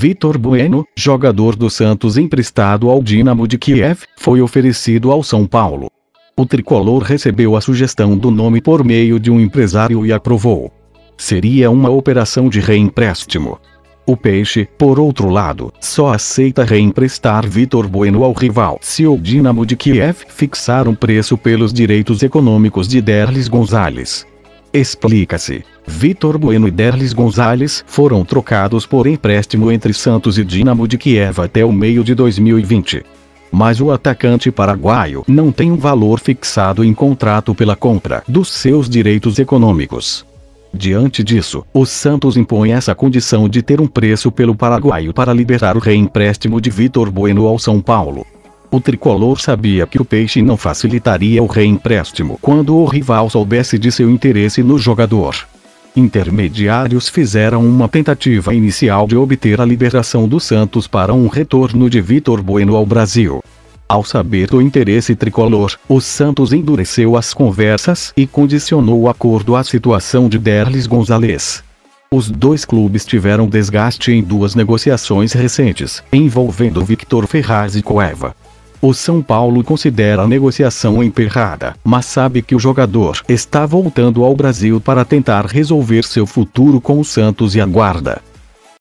Vitor Bueno, jogador do Santos emprestado ao Dinamo de Kiev, foi oferecido ao São Paulo. O tricolor recebeu a sugestão do nome por meio de um empresário e aprovou. Seria uma operação de reempréstimo. O Peixe, por outro lado, só aceita reemprestar Vitor Bueno ao rival se o Dinamo de Kiev fixar um preço pelos direitos econômicos de Derlis Gonzalez. Explica-se. Vitor Bueno e Derlis Gonzalez foram trocados por empréstimo entre Santos e Dinamo de Kiev até o meio de 2020. Mas o atacante paraguaio não tem um valor fixado em contrato pela compra dos seus direitos econômicos. Diante disso, o Santos impõe essa condição de ter um preço pelo paraguaio para liberar o reempréstimo de Vitor Bueno ao São Paulo. O tricolor sabia que o Peixe não facilitaria o reempréstimo quando o rival soubesse de seu interesse no jogador. Intermediários fizeram uma tentativa inicial de obter a liberação do Santos para um retorno de Vitor Bueno ao Brasil. Ao saber do interesse tricolor, o Santos endureceu as conversas e condicionou o acordo à situação de Derlis Gonzalez. Os dois clubes tiveram desgaste em duas negociações recentes, envolvendo Victor Ferraz e Coeva. O São Paulo considera a negociação emperrada, mas sabe que o jogador está voltando ao Brasil para tentar resolver seu futuro com o Santos e aguarda.